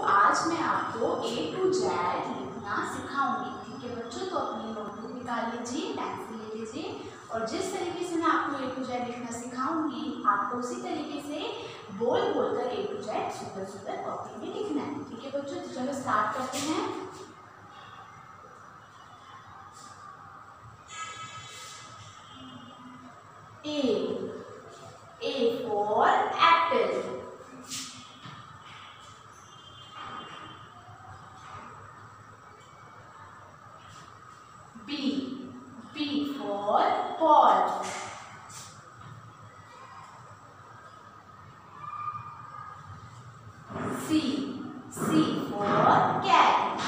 आज मैं आपको ए टू जेड लिखना सिखाऊँगी। ठीक है बच्चों? तो अपनी नोटबुक निकाल लीजिए पेंसिल ले लीजिए और जिस तरीके से मैं आपको ए टू जेड लिखना सिखाऊँगी, आपको उसी तरीके से बोल बोल कर ए टू जेड सुंदर सुंदर कॉपी में लिखना है। ठीक है बच्चों? तो चलो स्टार्ट करते हैं। A. B. B for ball. C. C for cat.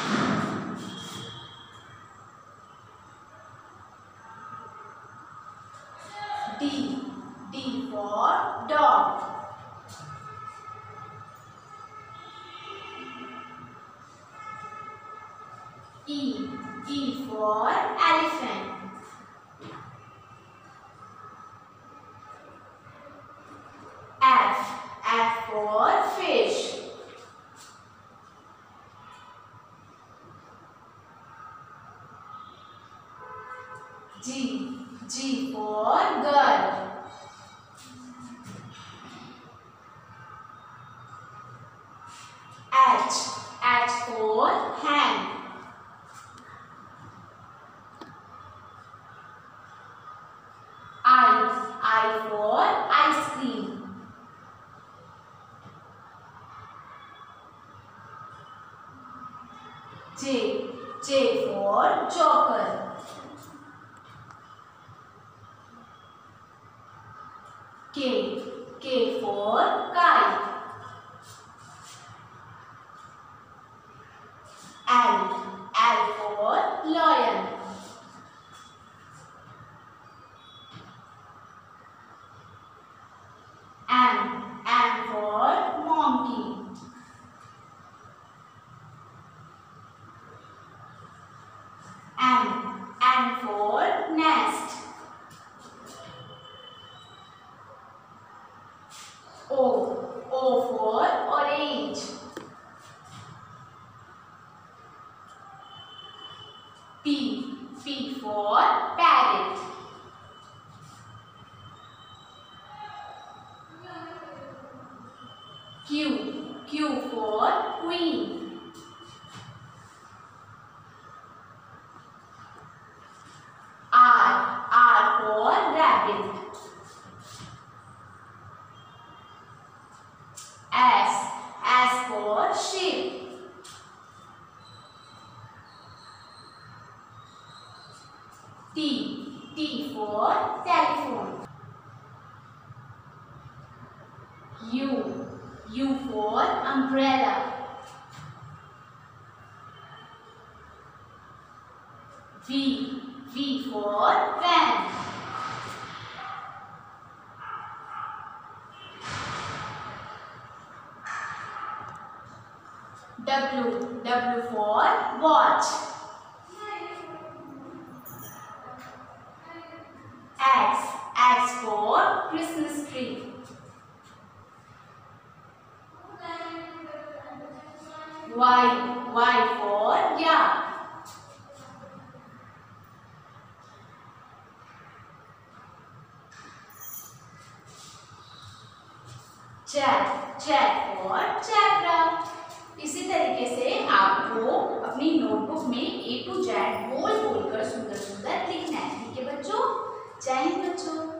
D. D for dog. E. E for elephant. F. F for fish. G. G for girl. J. J for joker. K. K for nest. O. O for orange. P. P for parrot. Q. Q for queen. T. T for telephone. U. U for umbrella. V. V for van. W. W for watch. X. X for Christmas tree. Y. Y for yeah. Check check और check इसी तरीके से आपको जय हिंद बच्चों।